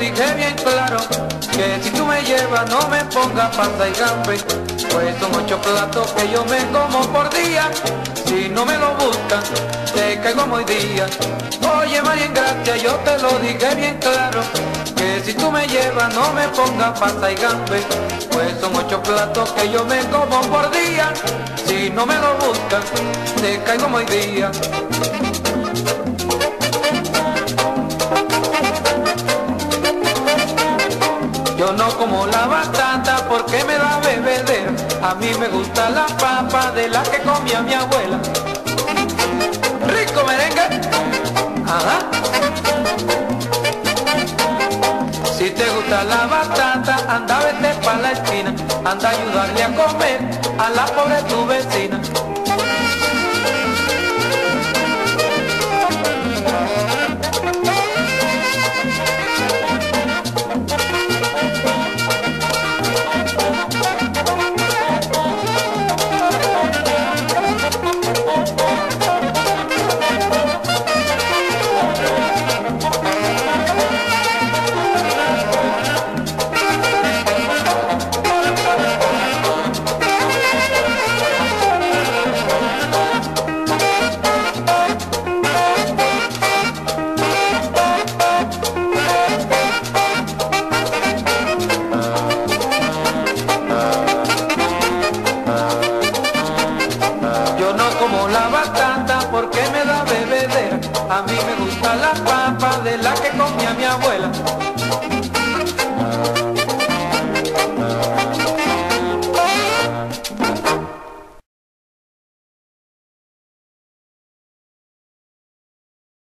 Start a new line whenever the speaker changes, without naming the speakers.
dije bien claro, que si tú me llevas no me pongas pasta y gambe, pues son ocho platos que yo me como por día, si no me lo buscan, te caigo muy día. Oye María Gracia, yo te lo dije bien claro, que si tú me llevas no me pongas pasta y gambe, pues son ocho platos que yo me como por día, si no me lo buscan, te caigo muy día. La batata porque me da bebedera. A mí me gusta la papa de la que comía mi abuela. Rico merengue. Ajá. Si te gusta la batata, anda vete pa' la esquina. Anda a ayudarle a comer a la pobre tu vecina. A mí me gusta la papa de la que comía mi abuela.